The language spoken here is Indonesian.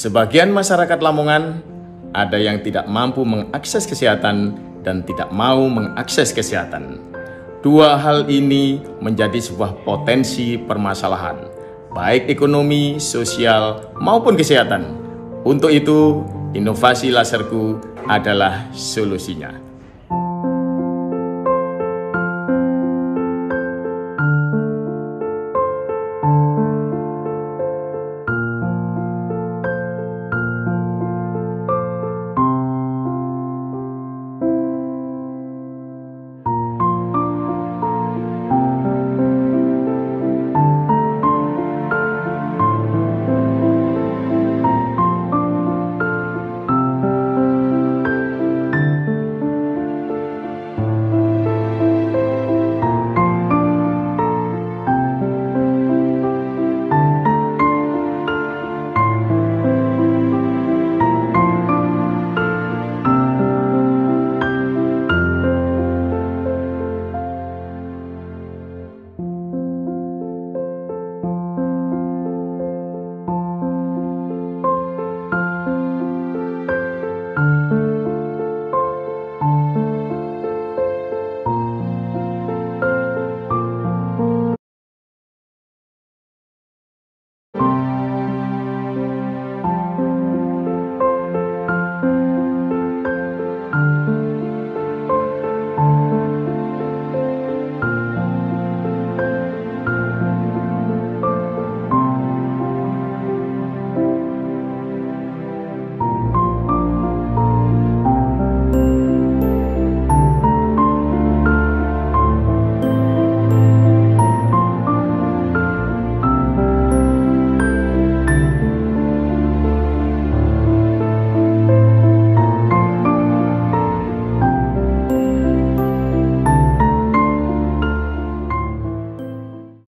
Sebagian masyarakat Lamongan ada yang tidak mampu mengakses kesehatan dan tidak mau mengakses kesehatan. Dua hal ini menjadi sebuah potensi permasalahan, baik ekonomi, sosial, maupun kesehatan. Untuk itu, inovasi laserku adalah solusinya.